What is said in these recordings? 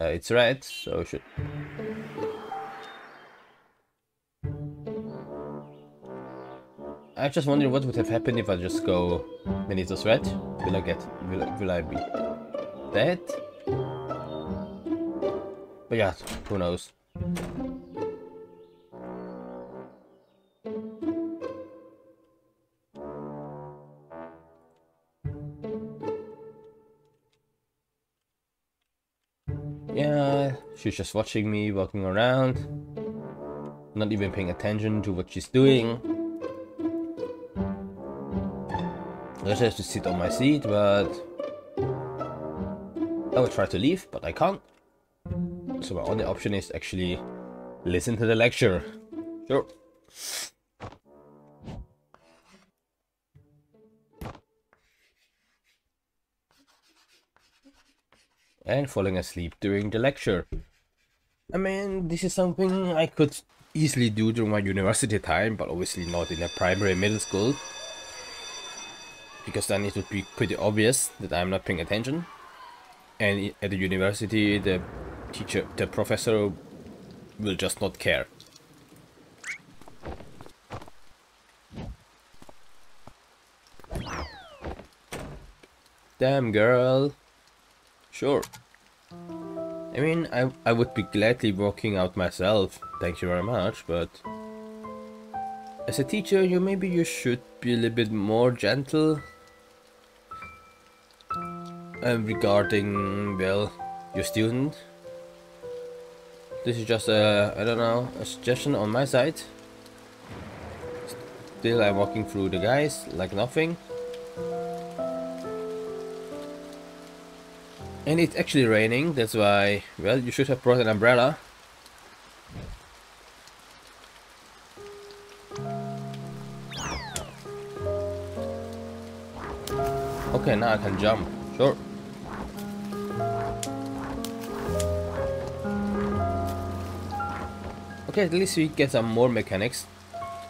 Uh, it's red, so should... I just wondering what would have happened if I just go it red. Will I get... Will, will I be dead? But yeah, who knows. She's just watching me walking around. Not even paying attention to what she's doing. I just have to sit on my seat, but... I will try to leave, but I can't. So my only option is actually listen to the lecture. Sure. And falling asleep during the lecture. I mean, this is something I could easily do during my university time, but obviously not in a primary middle school. Because then it would be pretty obvious that I'm not paying attention. And at the university, the teacher, the professor will just not care. Damn girl. Sure. I mean, I, I would be gladly walking out myself, thank you very much, but... As a teacher, you maybe you should be a little bit more gentle um, regarding, well, your student. This is just a, I don't know, a suggestion on my side. Still, I'm walking through the guys like nothing. And it's actually raining, that's why, well, you should have brought an umbrella. Okay, now I can jump. Sure. Okay, at least we get some more mechanics.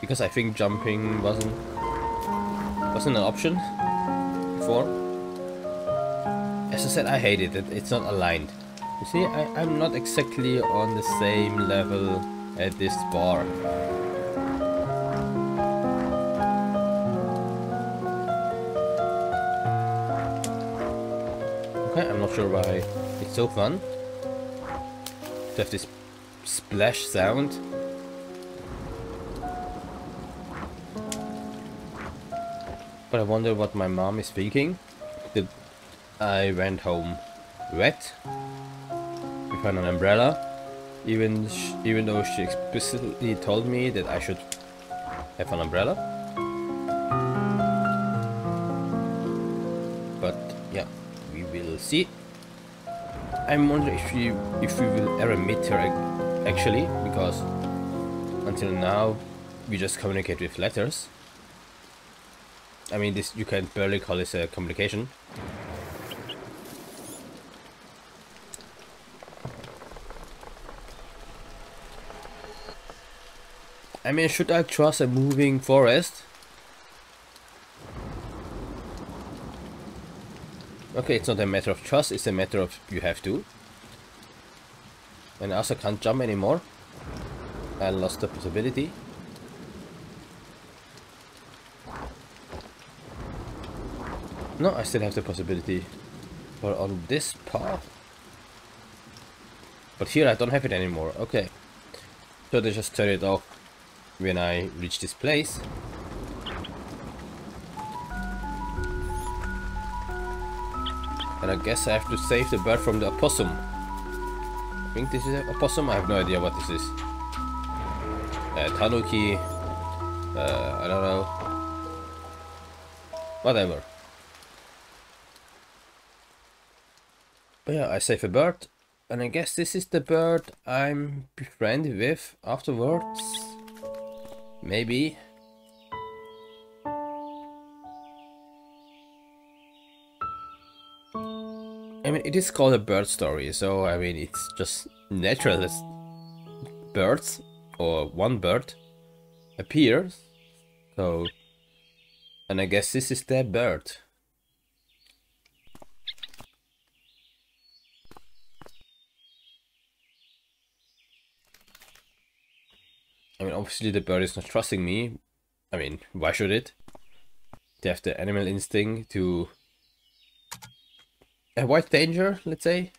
Because I think jumping wasn't wasn't an option before. As I said, I hate it. It's not aligned. You see, I, I'm not exactly on the same level at this bar. Okay, I'm not sure why it's so fun to have this splash sound. But I wonder what my mom is thinking. I went home wet. We found an umbrella, even even though she explicitly told me that I should have an umbrella. But yeah, we will see. I'm wondering if we if we will ever meet her actually, because until now we just communicate with letters. I mean, this you can barely call this a communication. I mean, should I trust a moving forest? Okay, it's not a matter of trust, it's a matter of you have to. And I also can't jump anymore. I lost the possibility. No, I still have the possibility. But on this path? But here I don't have it anymore, okay. So they just turn it off when I reach this place. And I guess I have to save the bird from the opossum. I think this is an opossum, I have no idea what this is. Uh, tanuki, uh, I don't know. Whatever. But yeah, I save a bird. And I guess this is the bird I'm befriended with afterwards. Maybe. I mean, it is called a bird story, so I mean, it's just natural birds, or one bird, appears. So, and I guess this is their bird. I mean, obviously the bird is not trusting me. I mean, why should it? They have the animal instinct to avoid danger, let's say.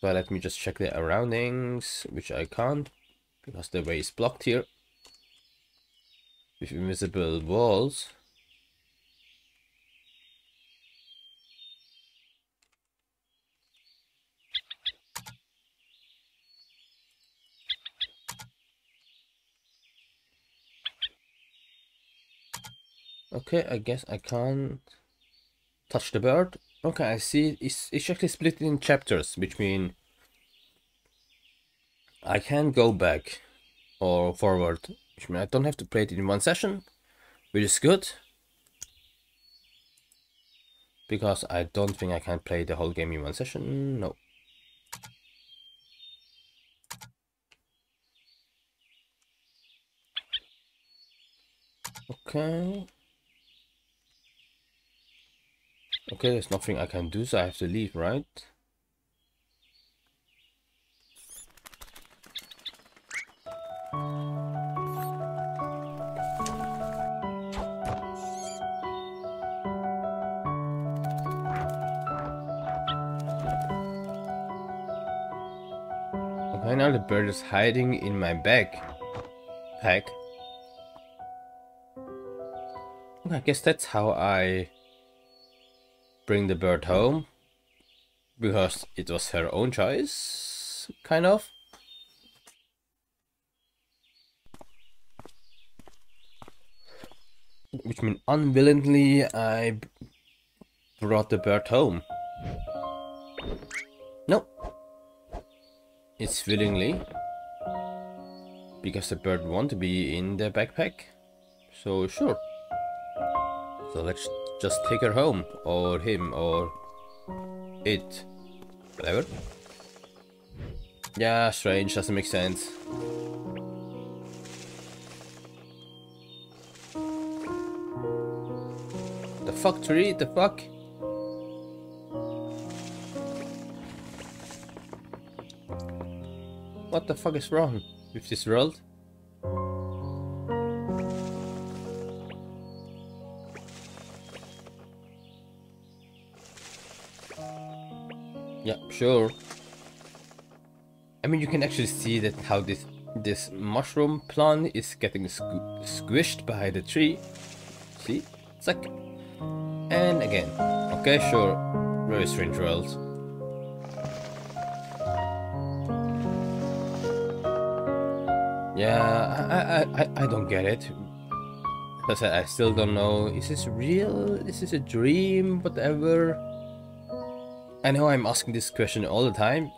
So let me just check the surroundings, which I can't, because the way is blocked here. With invisible walls. Okay, I guess I can't touch the bird. Okay, I see. It's, it's actually split in chapters, which mean I can go back or forward, which means I don't have to play it in one session, which is good. Because I don't think I can play the whole game in one session. No. Okay. Okay, there's nothing I can do, so I have to leave, right? Okay, now the bird is hiding in my bag. Pack. I guess that's how I bring the bird home because it was her own choice, kind of. Which means unwillingly I brought the bird home. No. It's willingly. Because the bird want to be in the backpack. So sure. So let's just take her home, or him, or it. Whatever. Yeah, strange, doesn't make sense. The fuck tree? The fuck? What the fuck is wrong with this world? Yeah, sure. I mean, you can actually see that how this this mushroom plant is getting squ squished by the tree. See? Like... And again. Okay, sure. Very strange world. Yeah, I, I, I, I don't get it. As I I still don't know. Is this real? Is this a dream? Whatever. I know I'm asking this question all the time,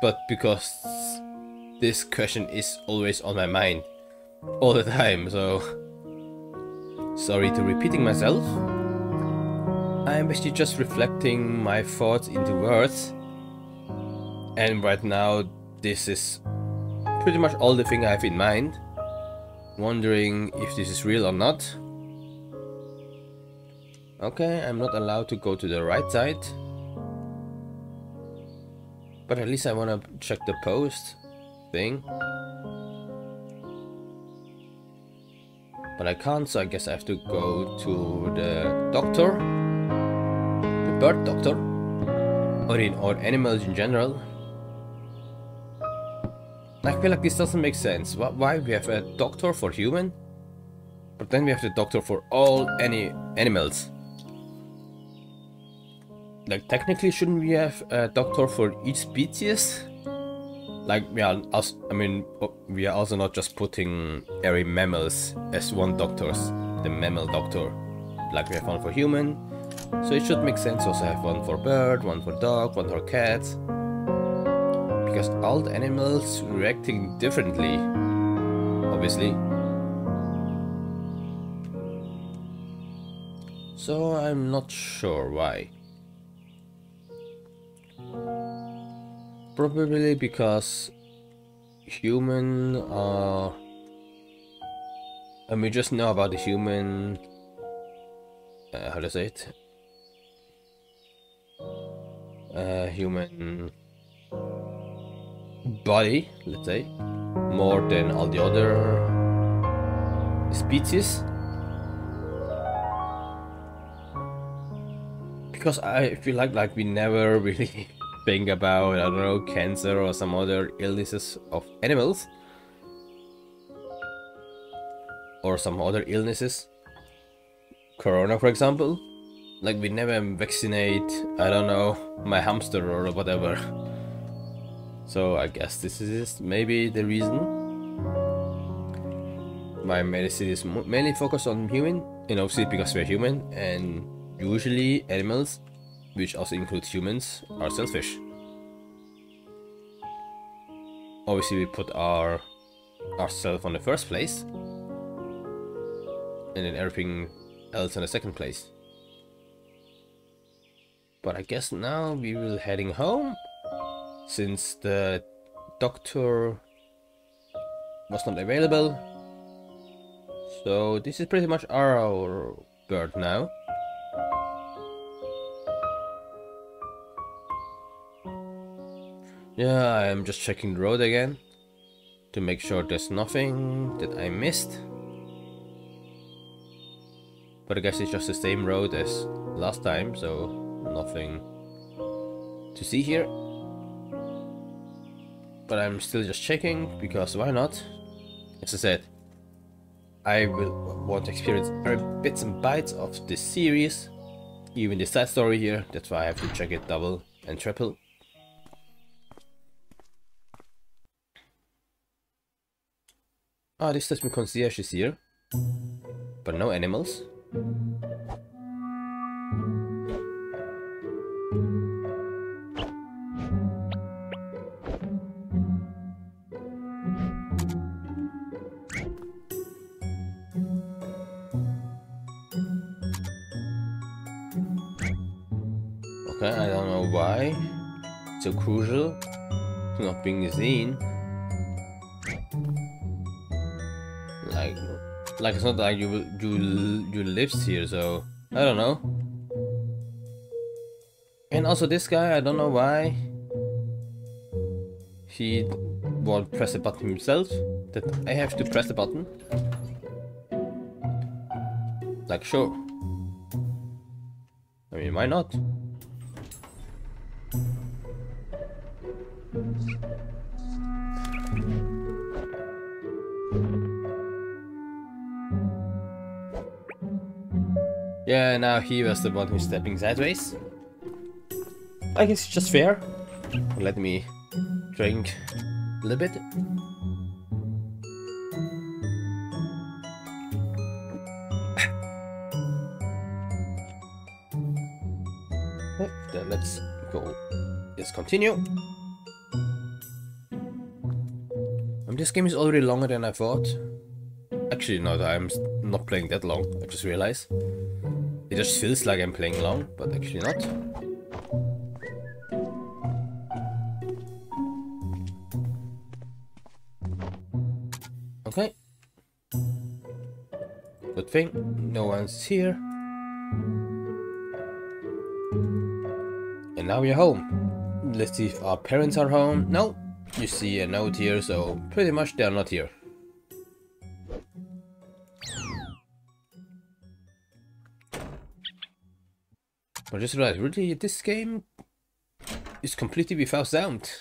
but because this question is always on my mind all the time, so sorry to repeating myself. I'm actually just reflecting my thoughts into words, and right now this is pretty much all the thing I have in mind, wondering if this is real or not. Okay, I'm not allowed to go to the right side. But at least I want to check the post thing. But I can't, so I guess I have to go to the doctor. The bird doctor. Or in or animals in general. I feel like this doesn't make sense. Why we have a doctor for human? But then we have the doctor for all any animals. Like, technically, shouldn't we have a doctor for each species? Like, we are, also, I mean, oh, we are also not just putting every mammals as one doctors, the mammal doctor. Like we have one for human, so it should make sense also have one for bird, one for dog, one for cat. Because all the animals reacting differently, obviously. So I'm not sure why. Probably because human are... and we just know about the human... Uh, how to say it? Uh, human body, let's say. more than all the other species. Because I feel like like we never really think about I don't know cancer or some other illnesses of animals or some other illnesses. Corona, for example. Like we never vaccinate, I don't know, my hamster or whatever. So I guess this is maybe the reason. My medicine is mainly focused on human, and obviously because we're human, and usually animals, which also includes humans, are selfish. Obviously we put our ourselves on the first place, and then everything else on the second place. But I guess now we will heading home since the doctor was not available. So this is pretty much our bird now. Yeah, I'm just checking the road again to make sure there's nothing that I missed. But I guess it's just the same road as last time, so nothing to see here. But I'm still just checking, because why not? As I said, I will want to experience bits and bytes of this series, even the side story here, that's why I have to check it double and triple. Ah, this Tasman concierge is here, but no animals. Okay, I don't know why. It's so crucial to not being seen. Like it's not like you will you you lives here, so I don't know. And also this guy, I don't know why he won't press a button himself. That I have to press the button. Like sure. I mean, why not? Yeah, now he was the one who's stepping sideways. I guess it's just fair. Let me drink a little bit. then let's go. Let's continue. Um, this game is already longer than I thought. Actually, no, I'm not playing that long. I just realized. It just feels like I'm playing long, but actually not. Okay. Good thing, no one's here. And now we're home. Let's see if our parents are home. No, you see a note here, so pretty much they're not here. I just realized, really, this game is completely without sound.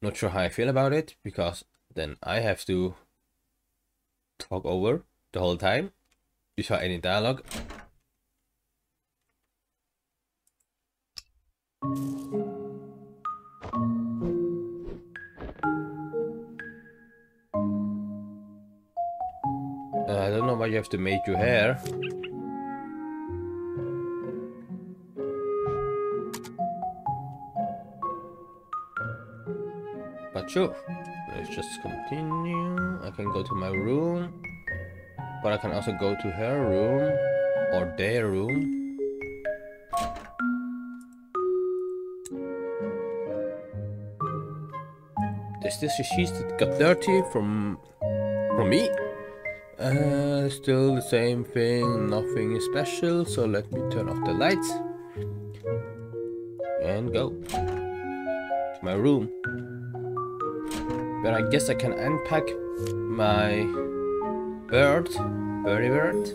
Not sure how I feel about it, because then I have to talk over the whole time without any dialogue. Uh, I don't know why you have to make your hair. Sure. Let's just continue. I can go to my room. But I can also go to her room. Or their room. Is this sheets that got dirty from from me? Uh, still the same thing, nothing special, so let me turn off the lights and go to my room. But I guess I can unpack my bird, birdie bird.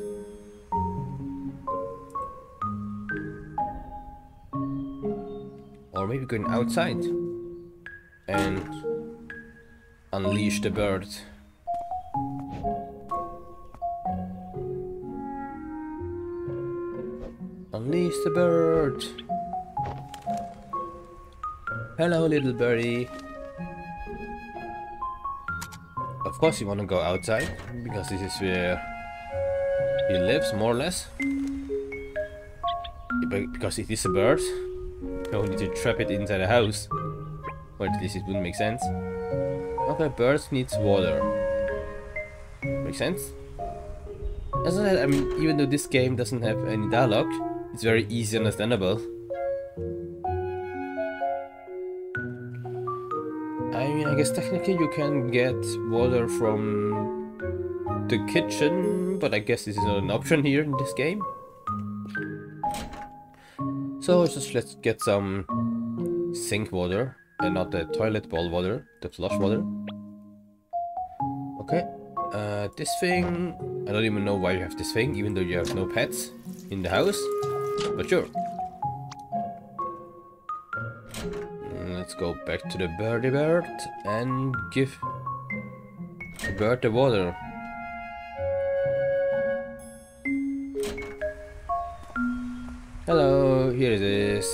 Or maybe going outside and unleash the bird. Unleash the bird. Hello, little birdie. Course you want to go outside, because this is where he lives, more or less. Because it is a bird, you need to trap it inside a house. Or at least it wouldn't make sense. Okay, birds needs water. Makes sense? As I said, I mean, even though this game doesn't have any dialogue, it's very easy understandable. I mean, I guess technically you can get water from the kitchen, but I guess this is not an option here in this game. So just let's get some sink water, and not the toilet bowl water, the flush water. Okay, uh, this thing, I don't even know why you have this thing, even though you have no pets in the house, but sure. Go back to the birdie bird and give the bird the water. Hello, here it is.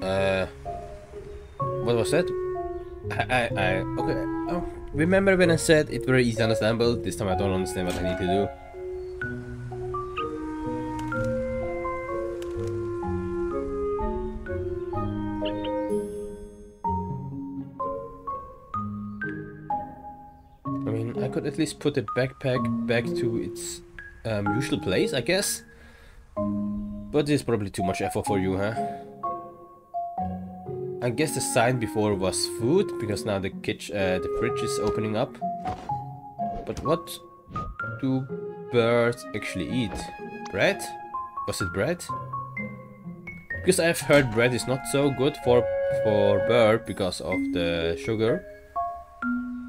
Uh, what was that? I, I, I okay. Oh, remember when I said it very easy understandable? This time I don't understand what I need to do. Put the backpack back to its um, usual place, I guess. But it's probably too much effort for you, huh? I guess the sign before was food, because now the kitchen, uh, the fridge is opening up. But what do birds actually eat? Bread? Was it bread? Because I've heard bread is not so good for for bird because of the sugar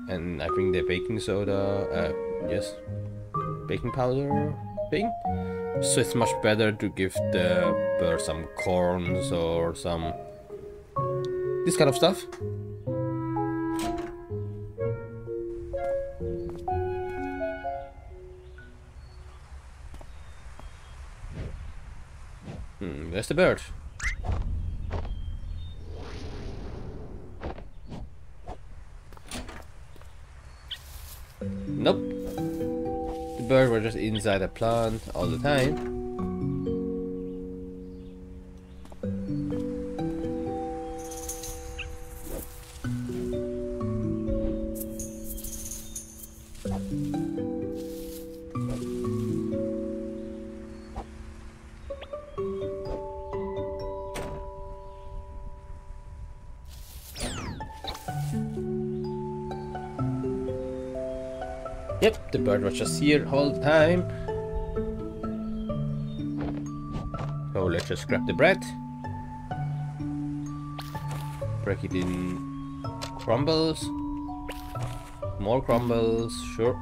and I think the baking soda, uh, yes, baking powder thing. So it's much better to give the bird some corns or some this kind of stuff. Hmm, where's the bird? Were just inside a plant all the time. Yep, the bird was just here all the time. So let's just grab the bread. Break it in crumbles. More crumbles, sure.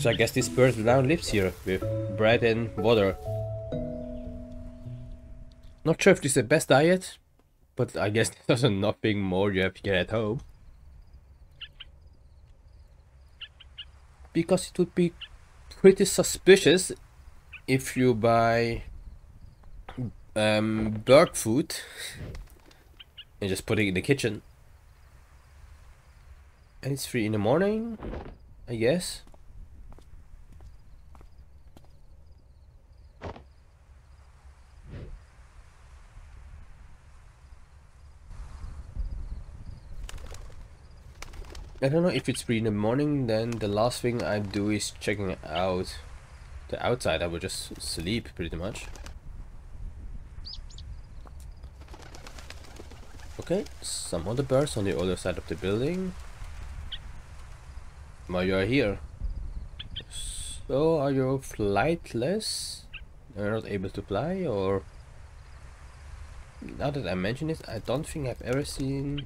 So I guess this bird now lives here with bread and water. Not sure if this is the best diet, but I guess there's nothing more you have to get at home. Because it would be pretty suspicious if you buy um, bird food and just put it in the kitchen. And it's free in the morning, I guess. I don't know if it's free in the morning, then the last thing I do is checking out the outside. I would just sleep pretty much. Okay, some other birds on the other side of the building. While you are here. So, are you flightless? You're not able to fly, or... Now that I mention it, I don't think I've ever seen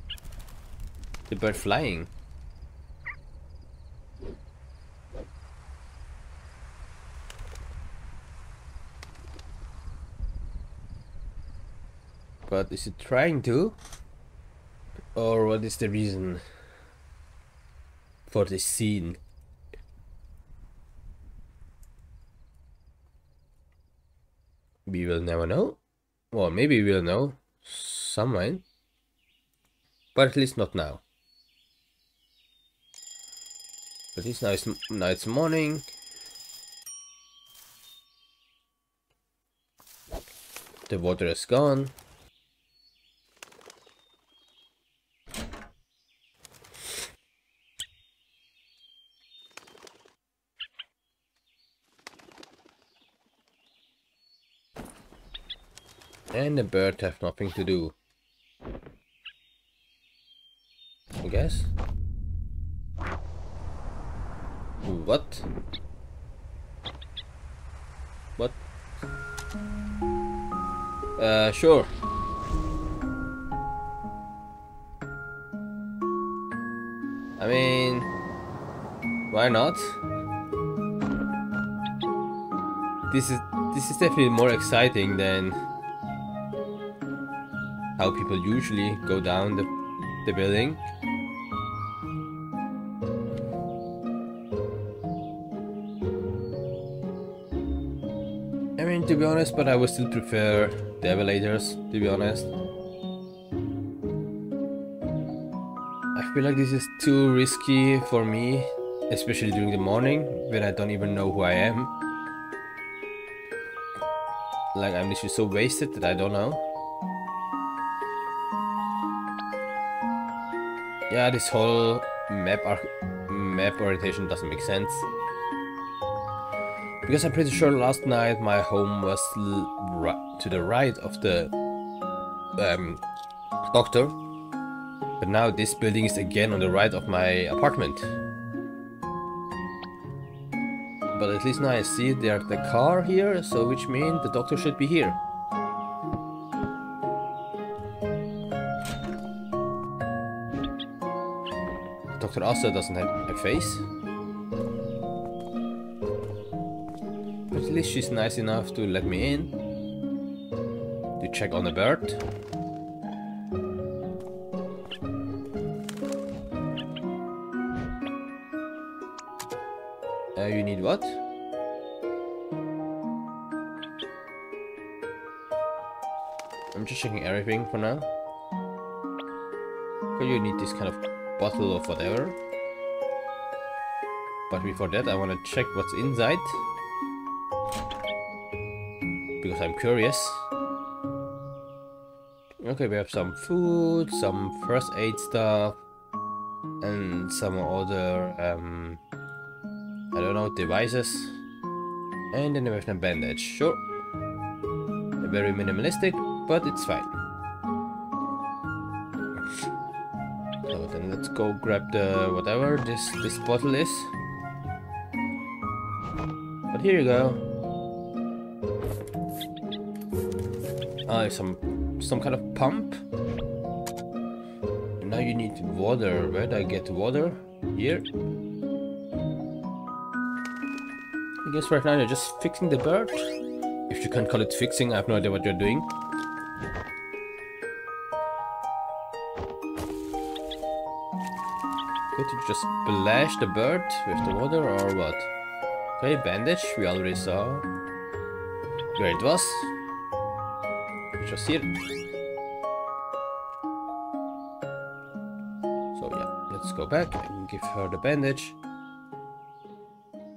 the bird flying. But is it trying to? Or what is the reason for this scene? We will never know. Well, maybe we'll know someone. But at least not now. But it's now it's, now it's morning. The water is gone. And the bird have nothing to do. I guess. What? What? Uh, sure. I mean, why not? This is this is definitely more exciting than how people usually go down the, the building. I mean, to be honest, but I would still prefer the elevators, to be honest. I feel like this is too risky for me, especially during the morning, when I don't even know who I am. Like, I'm literally so wasted that I don't know. Yeah, this whole map map orientation doesn't make sense. Because I'm pretty sure last night my home was to the right of the um, doctor. But now this building is again on the right of my apartment. But at least now I see there's the car here, so which means the doctor should be here. Doctor also doesn't have a face. But at least she's nice enough to let me in. To check on the bird. Uh, you need what? I'm just checking everything for now. So you need this kind of bottle of whatever. But before that I want to check what's inside. Because I'm curious. Okay, we have some food, some first aid stuff, and some other, um, I don't know, devices. And then we have a bandage, sure. Very minimalistic, but it's fine. Then let's go grab the whatever this this bottle is. But here you go. Ah, some some kind of pump. Now you need water. Where do I get water? Here. I guess right now you're just fixing the bird. If you can call it fixing, I have no idea what you're doing. To just splash the bird with the water or what? Okay, bandage, we already saw where it was. Just here. So yeah, let's go back and give her the bandage.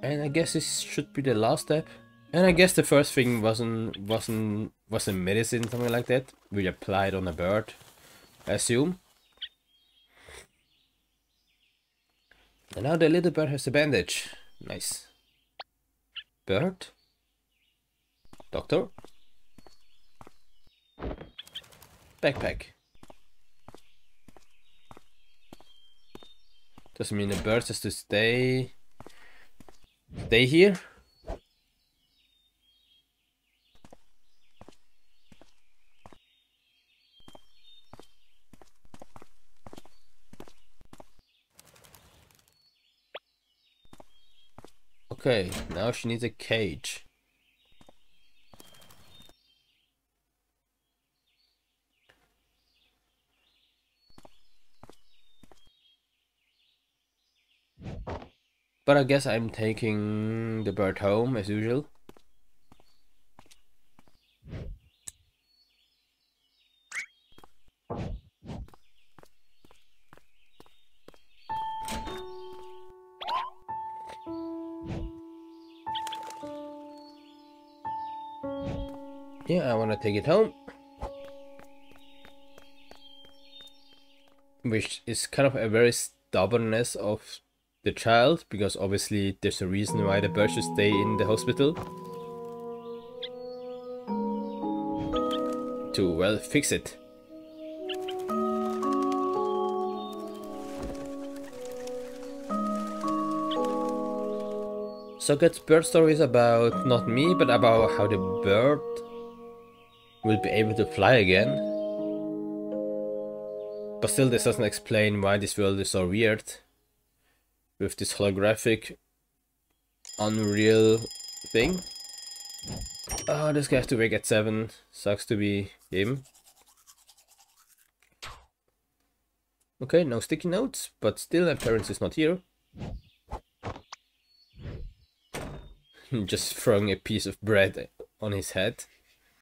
And I guess this should be the last step. And I guess the first thing wasn't wasn't wasn't medicine, something like that. We applied on a bird, I assume. And now the little bird has a bandage. Nice. Bird? Doctor? Backpack. Doesn't mean the bird has to stay... Stay here? Okay, now she needs a cage. But I guess I'm taking the bird home as usual. Take it home. Which is kind of a very stubbornness of the child because obviously there's a reason why the bird should stay in the hospital. To, well, fix it. So get bird stories about not me, but about how the bird will be able to fly again. But still this doesn't explain why this world is so weird with this holographic unreal thing. Oh, this guy has to wake at 7. Sucks to be him. Okay, no sticky notes, but still appearance is not here. Just throwing a piece of bread on his head.